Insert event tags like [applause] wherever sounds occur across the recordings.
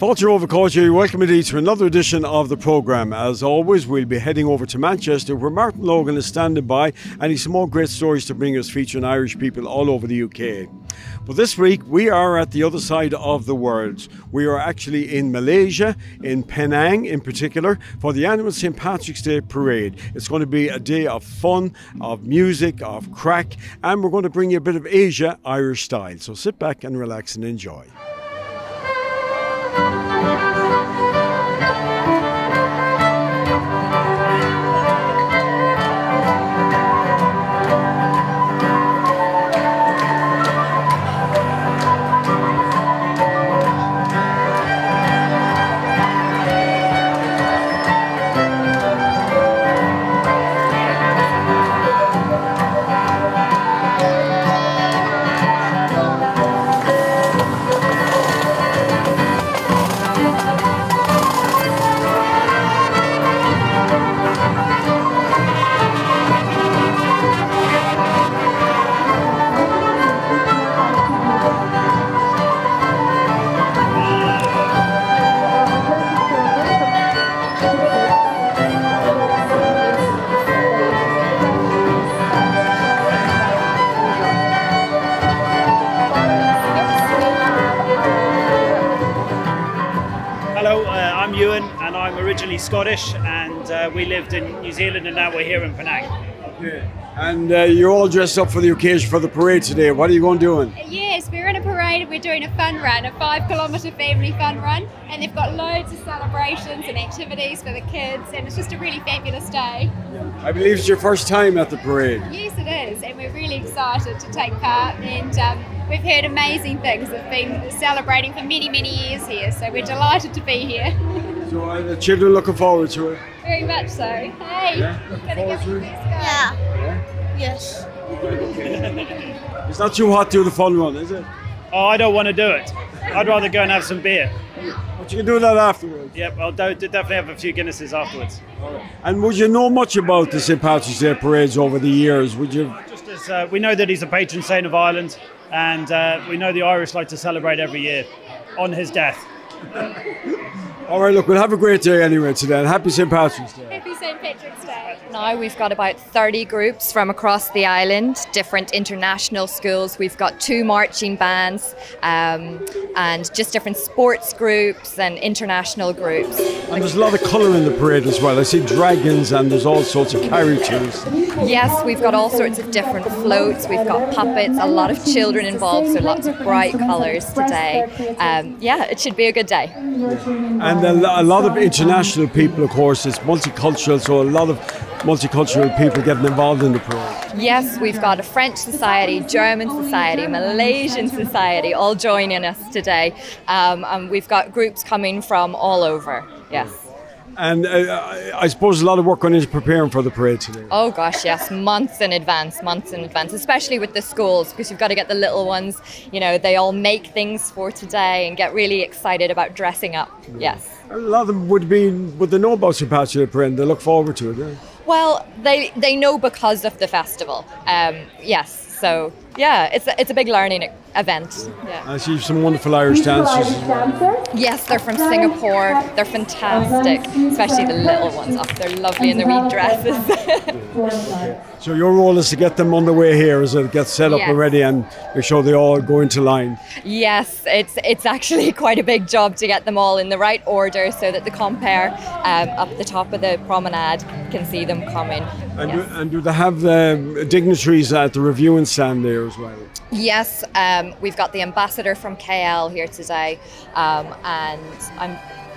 Fáilte Rómha Cóide, welcome indeed to another edition of the programme. As always, we'll be heading over to Manchester where Martin Logan is standing by and he's some more great stories to bring us featuring Irish people all over the UK. But this week we are at the other side of the world. We are actually in Malaysia, in Penang in particular, for the annual St. Patrick's Day Parade. It's going to be a day of fun, of music, of crack, and we're going to bring you a bit of Asia Irish style. So sit back and relax and enjoy. We lived in New Zealand and now we're here in Penang. And uh, you're all dressed up for the occasion for the parade today. What are you going doing? Yes, we're in a parade and we're doing a fun run, a five kilometre family fun run, and they've got loads of celebrations and activities for the kids, and it's just a really fabulous day. I believe it's your first time at the parade. Yes, it is, and we're really excited to take part, and um, we've heard amazing things. They've been celebrating for many, many years here, so we're delighted to be here. So are the children looking forward to it? Very much so. Hey, Yeah, gonna forward give to it it. a first. Yeah. Yes. It's not too hot to do the fun one, is it? Oh, I don't want to do it. I'd rather go and have some beer. But you can do that afterwards. Yep, I'll do, definitely have a few Guinnesses afterwards. And would you know much about the St. Patrick's Day parades over the years? Would you? Just as uh, we know that he's a patron saint of Ireland and uh, we know the Irish like to celebrate every year on his death. All right, look, we'll have a great day anyway today, and happy St. Patrick's Day. Happy St. Patrick's Day. Now we've got about 30 groups from across the island, different international schools. We've got two marching bands um, and just different sports groups and international groups. And there's a lot of colour in the parade as well. I see dragons, and there's all sorts of characters. Yes, we've got all sorts of different floats. We've got puppets, a lot of children involved, so lots of bright colours today. Um, yeah, it should be a good day. And a, a lot of international people, of course. It's multicultural, so a lot of multicultural people getting involved in the parade. Yes, we've got a French society, German society, Malaysian society all joining us today. Um, and we've got groups coming from all over. Yes. And uh, I I suppose a lot of work going into preparing for the parade today. Oh gosh, yes, months in advance, months in advance, especially with the schools because you've got to get the little ones, you know, they all make things for today and get really excited about dressing up. Yes. A lot of them would be, would they know about Day parade? They look forward to it. Yeah? Well, they they know because of the festival. Um, yes. So yeah, it's a, it's a big learning event. Yeah. I see some wonderful Irish dancers. Yes, they're from Singapore. They're fantastic, especially the little ones. Oh, they're lovely in their wee dresses. [laughs] So your role is to get them on the way here as it? gets set up Yes. and and make sure they all go into line. yes, it's it's actually [laughs] quite a big job to get them all in the right order so that the compère um, up the top of the promenade can see them coming. And, Yes. do, and do they have um, dignitaries at the reviewing stand there as well? Yes, um, we've got the ambassador from KL here today, um, and I'm,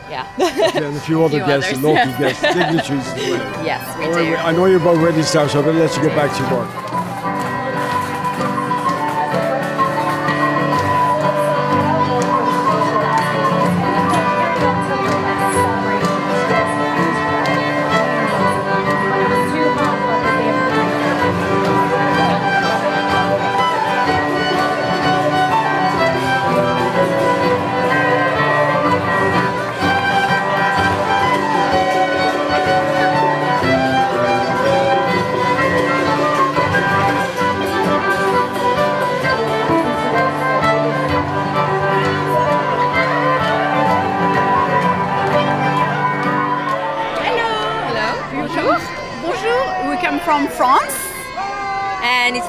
yeah. [laughs] And a few [laughs] other Few guests, others. local guests, [laughs] dignitaries as well. yes, we All right, do. I know you're about ready to start, so I'm going to let you get back to your work.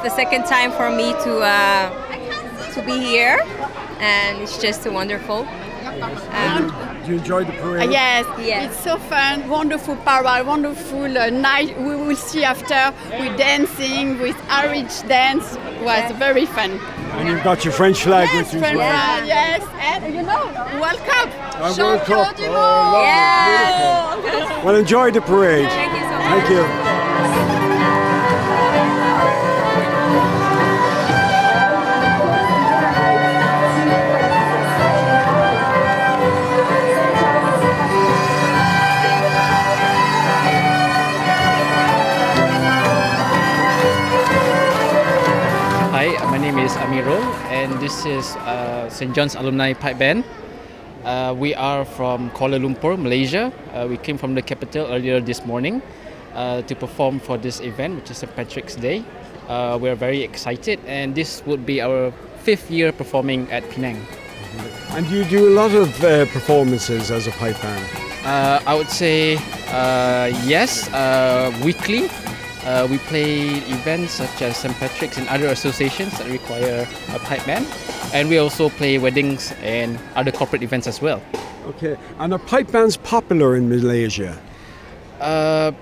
The second time for me to uh, to be here, and it's just wonderful. Um, Do you enjoy the parade? yes, Yes. it's so fun, wonderful parade, wonderful uh, night. We will see after with dancing, with Irish dance. was very fun. And you've got your French flag Yes, with you as well. flag, yes, and you know, World Cup. Uh, World Cup. du Oh, monde. lovely. yeah. Well, enjoy the parade. Thank you so much. Thank you. Is Amiro, and this is uh, St. John's Alumni Pipe Band. Uh, we are from Kuala Lumpur, Malaysia. Uh, we came from the capital earlier this morning uh, to perform for this event, which is St. Patrick's Day. Uh, we're very excited, and this would be our fifth year performing at Penang. And you do a lot of uh, performances as a pipe band. Uh, I would say uh, yes, uh, weekly. Uh, we play events such as St. Patrick's and other associations that require a pipe band. And we also play weddings and other corporate events as well. Okay. And are pipe bands popular in Malaysia? Uh,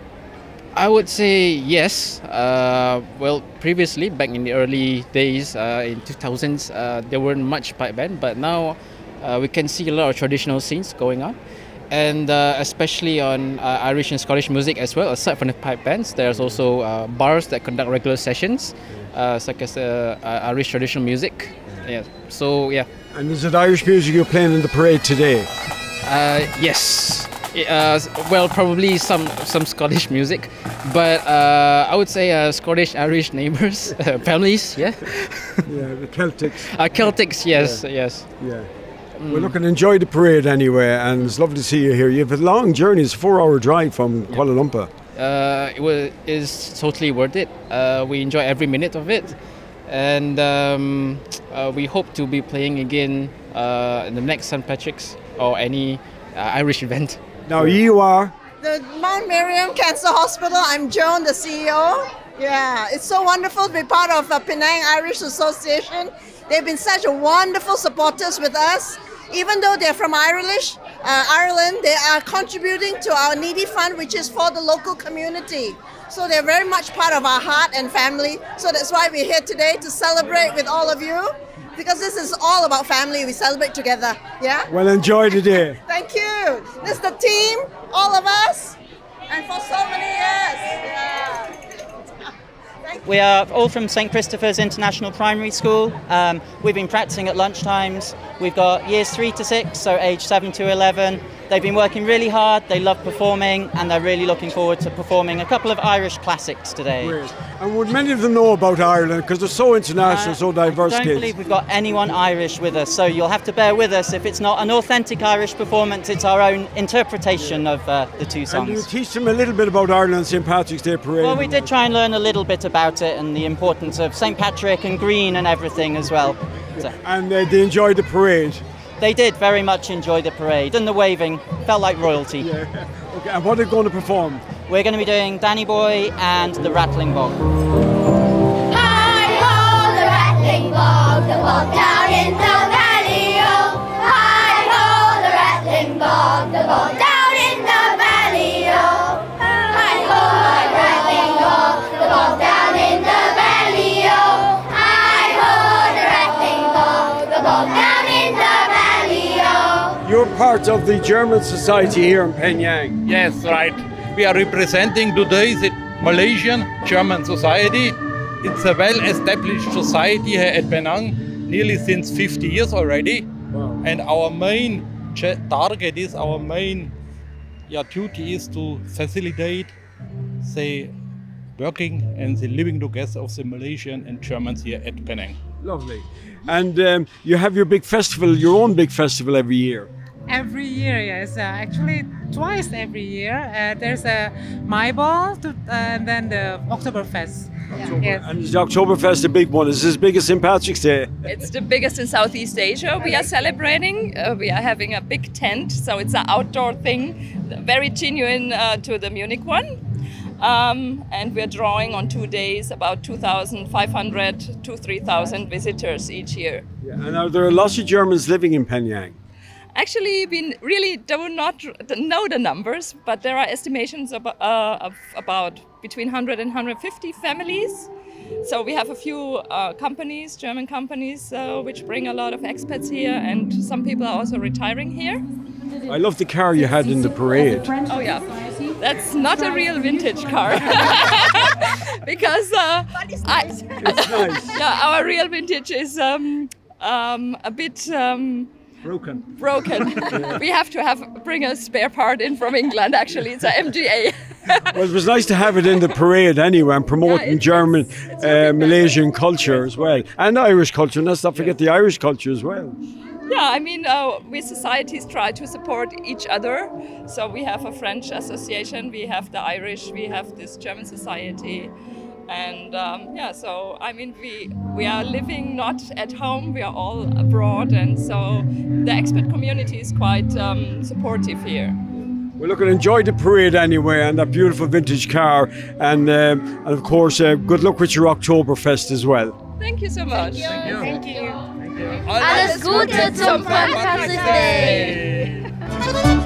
I would say yes. Uh, well, previously, back in the early days, uh, in 2000s, uh, there weren't much pipe band, but now uh, we can see a lot of traditional scenes going on. And uh, especially on uh, Irish and Scottish music as well, aside from the pipe bands, there's also uh, bars that conduct regular sessions, uh, such as uh, uh, Irish traditional music. Yeah. So yeah. And is it Irish music you're playing in the parade today? Uh, yes. Uh, well, probably some some Scottish music, but uh, I would say uh, Scottish Irish neighbors, [laughs] families. Yeah. Yeah, the Celtics. Uh, Celtics. Yes. Yes. Yeah. Well, look and enjoy the parade anyway, and it's lovely to see you here. You have a long journey; it's a four-hour drive from Kuala Lumpur. Uh, it was is totally worth it. Uh, we enjoy every minute of it, and um, uh, we hope to be playing again uh, in the next St Patrick's or any uh, Irish event. Now you are The Mount Miriam Cancer Hospital. I'm Joan, the CEO. Yeah, it's so wonderful to be part of the Penang Irish Association. They've been such wonderful supporters with us. Even though they're from Irish, uh, Ireland, they are contributing to our needy fund, which is for the local community. So they're very much part of our heart and family. So that's why we're here today to celebrate with all of you, because this is all about family. We celebrate together. Yeah. well. Enjoy the day. [laughs] Thank you. This is the team, all of us, and for so many years. Yeah. We are all from St Christopher's International Primary School. Um, we've been practicing at lunchtimes. We've got years three to six, so age seven to 11. They've been working really hard, they love performing, and they're really looking forward to performing a couple of Irish classics today. Great. And would many of them know about Ireland because they're so international, Uh, so diverse I don't kids? believe we've got anyone Irish with us, so you'll have to bear with us. If it's not an authentic Irish performance, it's our own interpretation of uh, the two songs. and you teach them a little bit about Ireland St Patrick's Day parade. Well, we did try and learn a little bit about it and the importance of St Patrick and green and everything as well. So And uh, they enjoyed the parade. They did very much enjoy the parade and the waving. Felt like royalty. Okay. And what are they going to perform? We're going to be doing Danny Boy and the Rattling Bog. Hi ho, the rattling bog, the bog down in the valley. Oh, hi ho, the rattling bog, the bog down part of the German Society here in Penang. Yes, right. We are representing today the Malaysian German Society. It's a well established society here at Penang, nearly since 50 years already. And our main target is, our main yeah, duty is to facilitate the working and the living together of the Malaysian and Germans here at Penang. Lovely. And um, you have your big festival, your own big festival every year. Every year, yes. Uh, actually, twice every year. Uh, there's a My Ball to, uh, and then the Oktoberfest. Yes. And is the Oktoberfest a big one? Is this big as St. Patrick's Day? It's the biggest in Southeast Asia. We are celebrating. Uh, we are having a big tent, so it's an outdoor thing, very genuine uh, to the Munich one. Um, and we're drawing on two days about 2,500 to 3,000 visitors each year. Yeah. And are there lots of Germans living in Penang? Actually, we really do not know the numbers, but there are estimations of, uh, of about between 100 and 150 families. So we have a few uh, companies, German companies, uh, which bring a lot of expats here, and some people are also retiring here. I love the car you had in the parade. Oh yeah, that's not a real vintage car [laughs] because uh, I, [laughs] yeah, our real vintage is um, um, a bit. Um, Broken. broken. [laughs] we have to have bring a spare part in from England. Actually, it's a MGA. Well, it was nice to have it in the parade anyway and promoting German, uh, Malaysian culture as well. And Irish culture. And let's not forget the Irish culture as well. yeah, I mean, uh, we societies try to support each other. So we have a French association, we have the Irish, we have this German society. And um, yeah, so I mean, we we are living not at home; we are all abroad, and so the expat community is quite um, supportive here. Well, look, and enjoy the parade anyway and that beautiful vintage car. And, um, and of course, uh, good luck with your Oktoberfest as well. Thank you so much. Thank you. Thank you. Alles Gute zum Fantastic Day.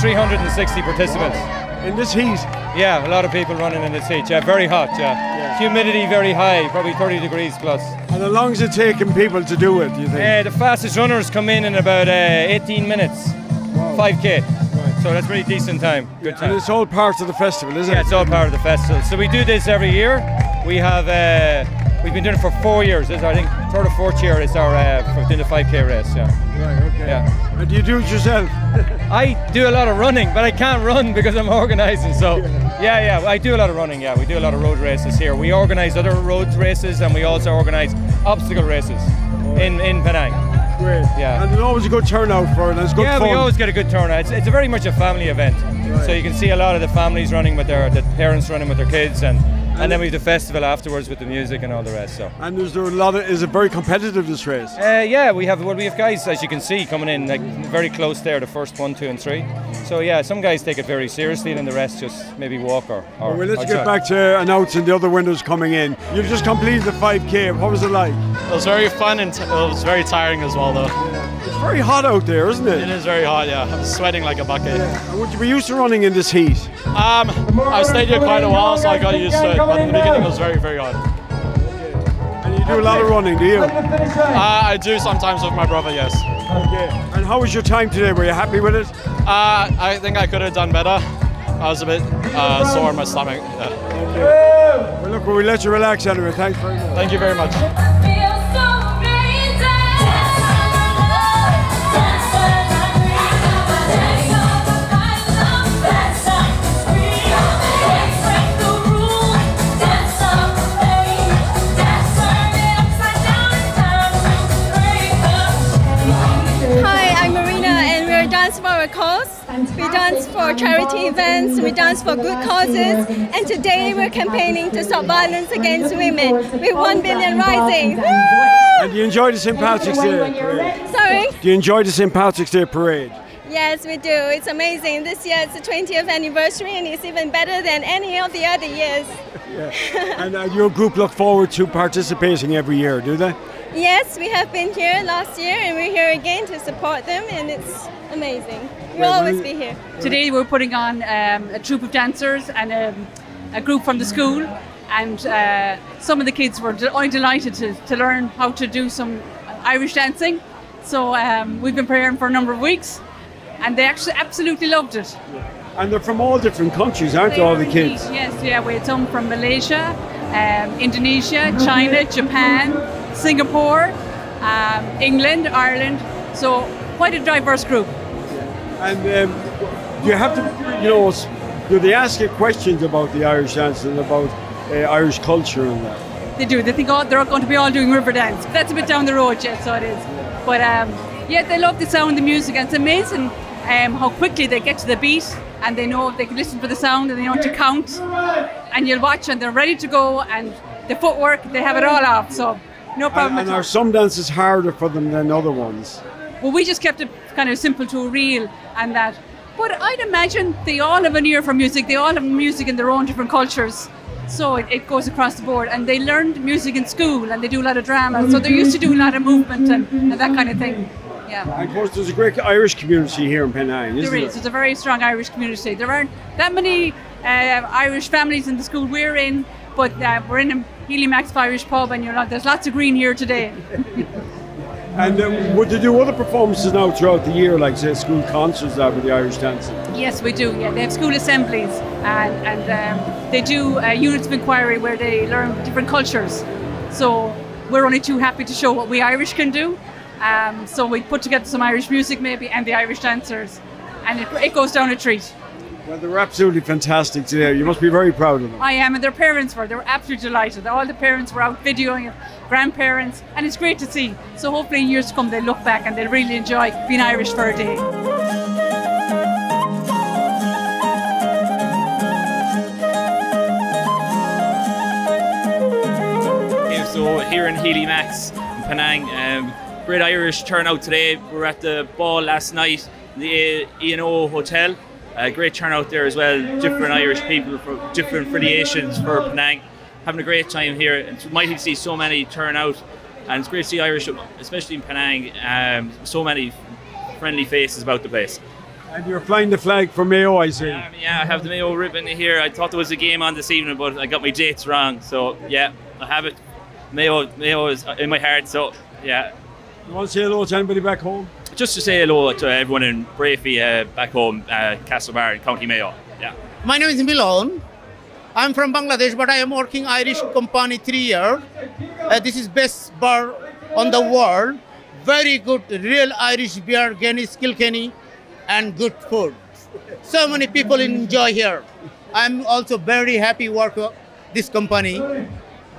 360 participants. In this heat? Yeah, a lot of people running in this heat. Yeah, very hot. Yeah. Humidity very high, probably 30 degrees plus. And how long is it taking people to do it, do you think? Uh, the fastest runners come in in about uh, 18 minutes, 5k. So that's pretty decent time. Good time. And it's all part of the festival, isn't Yeah, it? Yeah, it's all part of the festival. So we do this every year. We have uh, we've been doing it for four years. This is, I think third or fourth year is our uh, doing the 5k race. Yeah. Right, okay. Yeah. And do you do it yourself? [laughs] I do a lot of running, but I can't run because I'm organising. So, yeah, yeah, I do a lot of running. Yeah, we do a lot of road races here. We organise other road races, and we also organise obstacle races in in Penang. Great. Yeah. And there's always a good turnout for it, and it's good yeah, fun. we always get a good turnout. It's, it's a very much a family event. So you can see a lot of the families running with their, the parents running with their kids, and and then we have the festival afterwards with the music and all the rest. So. And is there a lot of, is it very competitive this race? Uh, yeah, we have well, we have guys as you can see coming in like very close there, the first one, two, and three. So yeah, some guys take it very seriously, and then the rest just maybe walk or. or well, let's or get jog. back to announcing the other winners coming in. You've just completed the 5k. What was it like? It was very fun and t- it was very tiring as well, though. It's very hot out there, isn't it? It is very hot, yeah. I'm sweating like a bucket. And Would you used to running in this heat? Um, I stayed here quite a while, so I got used to it. But in the beginning, it was very, very hot. And you do a lot of running, do you? Uh, I do sometimes with my brother, yes. Okay. And how was your time today? Were you happy with it? Uh, I think I could have done better. I was a bit uh, sore in my stomach. Yeah. Well, look, we'll let you relax anyway. Thanks very much. Thank you very much. We dance for charity events, we dance for good causes, and today we're campaigning to stop violence against women with 1 billion rising. Woo! And do you enjoy the St. Patrick's Day parade? Sorry? Do you enjoy the St. Patrick's Day parade? Yes, we do. It's amazing. This year it's the 20th anniversary, and it's even better than any of the other years. And uh, your group look forward to participating every year, do they? Yes, we have been here last year, and we're here again to support them, and it's amazing. We'll Well, always we- be here. Today we're putting on um, a troupe of dancers and um, a group from the school, and uh, some of the kids were de- delighted to, to learn how to do some Irish dancing. So um, we've been preparing for a number of weeks, and they actually absolutely loved it. And they're from all different countries, aren't they, They all are the kids? indeed, Yes, yeah, we had some from Malaysia, um, Indonesia, China, Japan, Singapore, um, England, Ireland. So quite a diverse group. And um, you have to, you know, do they ask you questions about the Irish dance and about uh, Irish culture and that? They do. They think oh, they're going to be all doing Riverdance. That's a bit down the road yet, so it is. But um, yeah, they love the sound, the music, and it's amazing um, how quickly they get to the beat and they know they can listen for the sound and they know to count. And you'll watch and they're ready to go and the footwork, they have it all off. So no problem And, and are some dances harder for them than other ones? Well, we just kept it kind of simple to a reel and that. But I'd imagine they all have an ear for music. They all have music in their own different cultures. So it, it goes across the board. And they learned music in school and they do a lot of drama. So they're used to doing a lot of movement and, and that kind of thing. Yeah. Of course, there's a great Irish community here in Penang, isn't There is. there? There's a very strong Irish community. There aren't that many uh, Irish families in the school we're in, but uh, we're in a Healy Mac's Irish pub, and you know, there's lots of green here today. [laughs] And um, would you do other performances now throughout the year, like say school concerts that with the Irish dancing? Yes, we do. Yeah, they have school assemblies, and and um, they do uh, units of inquiry where they learn different cultures. So we're only too happy to show what we Irish can do. Um, so we put together some Irish music maybe and the Irish dancers, and it, it goes down a treat. Well, they're absolutely fantastic today. You must be very proud of them. I am, and their parents were. They were absolutely delighted. All the parents were out videoing it, grandparents, and it's great to see. So hopefully, in years to come, they look back and they'll really enjoy being Irish for a day. So here in Healy Mac's in Penang, um, great Irish turnout today. We were at the ball last night, in the E&O Hotel. Uh, great turnout there as well. Different Irish people from different affiliations for Penang. Having a great time here. It's mighty to see so many turn out. And it's great to see Irish, especially in Penang, um, so many friendly faces about the place. And you're flying the flag for Mayo, I see. Yeah, I have the Mayo ribbon here. I thought there was a game on this evening, but I got my dates wrong. So yeah, I have it. Mayo, Mayo is in my heart. So yeah. You want to say hello to anybody back home? Just to say hello to everyone in Breaffy, uh, back home, uh, Castlebar, in County Mayo. Yeah. My name is Milan. I'm from Bangladesh, but I am working Irish company three years. Uh, this is best bar on the world. Very good, real Irish beer, Guinness, Kilkenny, and good food. So many people enjoy here. I'm also very happy work with this company.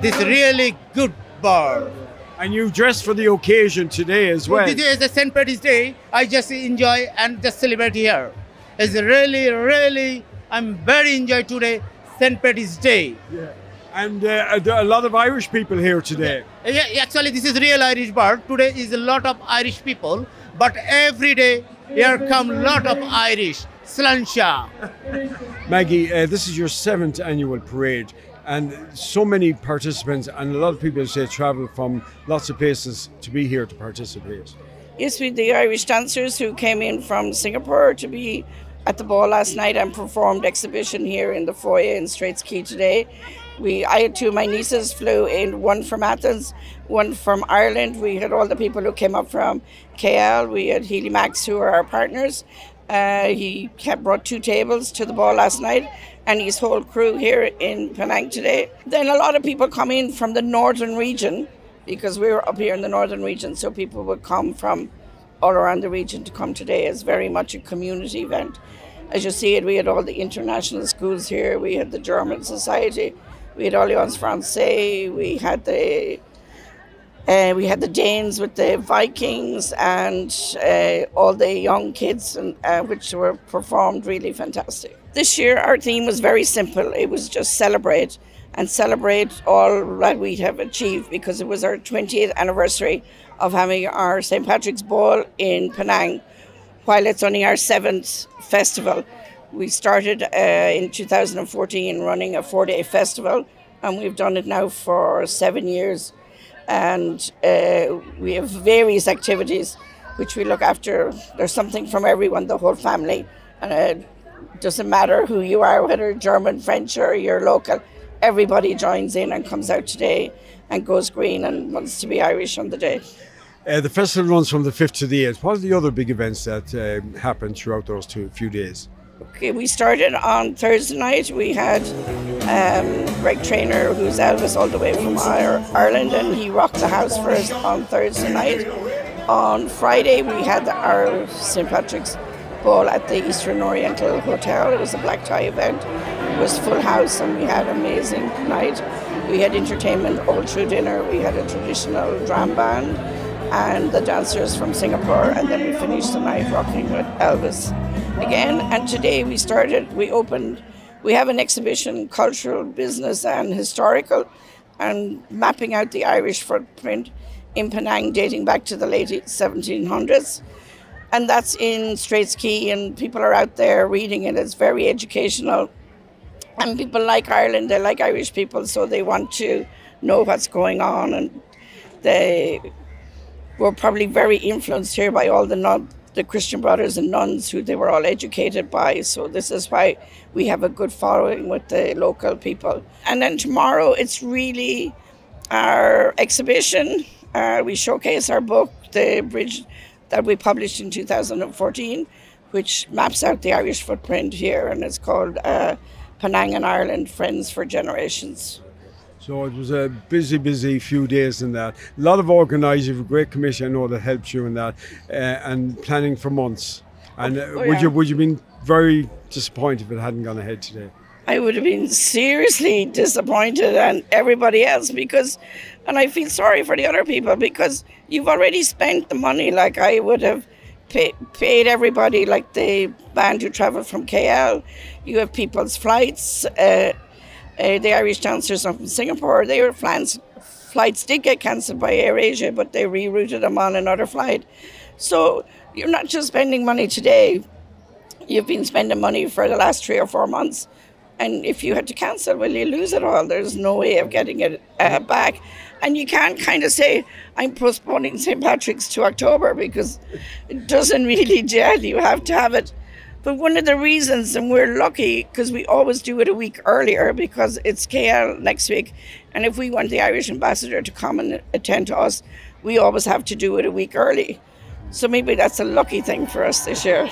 This really good bar. And you dressed for the occasion today as well. Today is the St. Patrick's Day. I just enjoy and just celebrate here. It's really, really, I'm very enjoy today, St. Patrick's Day. Yeah. And uh, a lot of Irish people here today. Yeah, actually, this is real Irish bar. Today is a lot of Irish people, but every day here come lot of Irish. Sláinte. Maggie, uh, this is your seventh annual parade, and so many participants, and a lot of people say travel from lots of places to be here to participate. Yes, we the Irish dancers who came in from Singapore to be at the ball last night and performed exhibition here in the foyer in Straits Quay today. We, I had two of my nieces flew in, one from Athens, one from Ireland. We had all the people who came up from KL. We had Healy Mac's, who are our partners. Uh, he kept, brought two tables to the ball last night, and his whole crew here in Penang today. Then a lot of people come in from the northern region because we were up here in the northern region, so people would come from all around the region to come today. It's very much a community event. As you see it, we had all the international schools here. We had the German Society. We had Alliance Francaise. We had the uh, we had the Danes with the Vikings and uh, all the young kids, and, uh, which were performed really fantastic. This year, our theme was very simple. It was just celebrate and celebrate all that we have achieved because it was our 20th anniversary of having our St. Patrick's Ball in Penang, while it's only our seventh festival. We started uh, in 2014 running a four day festival, and we've done it now for seven years. And uh, we have various activities which we look after. There's something from everyone, the whole family. And it doesn't matter who you are, whether German, French, or you're local, everybody joins in and comes out today and goes green and wants to be Irish on the day. Uh, the festival runs from the 5th to the 8th. What are the other big events that uh, happen throughout those two few days? Okay, we started on Thursday night. We had um, Greg Trainer, who's Elvis all the way from Ireland, and he rocked the house for us on Thursday night. On Friday, we had our St. Patrick's Ball at the Eastern Oriental Hotel. It was a black tie event. It was full house, and we had an amazing night. We had entertainment all through dinner. We had a traditional drum band and the dancers from Singapore, and then we finished the night rocking with Elvis again. And today we started, we opened, we have an exhibition, cultural, business, and historical, and mapping out the Irish footprint in Penang dating back to the late 1700s. And that's in Straits Quay, and people are out there reading it. It's very educational. And people like Ireland, they like Irish people, so they want to know what's going on. And they were probably very influenced here by all the nun, the Christian brothers and nuns who they were all educated by. So this is why we have a good following with the local people. And then tomorrow it's really our exhibition. Uh, we showcase our book, The Bridge, that we published in 2014, which maps out the Irish footprint here, and it's called uh, Penang and Ireland Friends for Generations. So it was a busy, busy few days in that. A lot of organising, a great committee I know that helped you in that, uh, and planning for months. And uh, Oh, would you would you been very disappointed if it hadn't gone ahead today? I would have been seriously disappointed and everybody else because, and I feel sorry for the other people because you've already spent the money. Like I would have pay, paid everybody, like the band who travelled from KL. You have people's flights. Uh, uh, the Irish dancers from Singapore, their flights, flights did get cancelled by AirAsia, but they rerouted them on another flight. So you're not just spending money today, you've been spending money for the last three or four months. And if you had to cancel, well, you lose it all. There's no way of getting it uh, back. And you can't kind of say, I'm postponing St. Patrick's to October because it doesn't [laughs] really gel. You have to have it. But one of the reasons, and we're lucky because we always do it a week earlier because it's KL next week. And if we want the Irish ambassador to come and attend to us, we always have to do it a week early. So maybe that's a lucky thing for us this year.